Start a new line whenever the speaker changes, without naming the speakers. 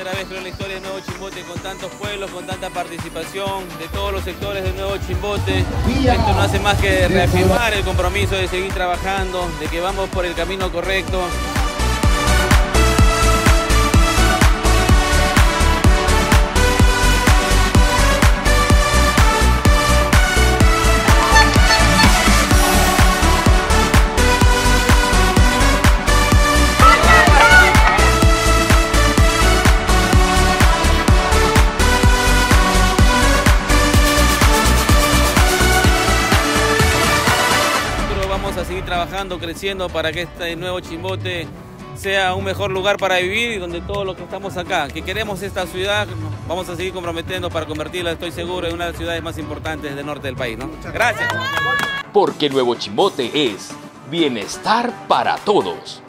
primera vez creo la historia de Nuevo Chimbote con tantos pueblos, con tanta participación de todos los sectores de Nuevo Chimbote. Esto no hace más que reafirmar el compromiso de seguir trabajando, de que vamos por el camino correcto. Vamos a seguir trabajando, creciendo para que este nuevo Chimbote sea un mejor lugar para vivir y donde todos los que estamos acá, que queremos esta ciudad, vamos a seguir comprometiendo para convertirla, estoy seguro, en una de las ciudades más importantes del norte del país. ¿no? Gracias.
Porque Nuevo Chimbote es bienestar para todos.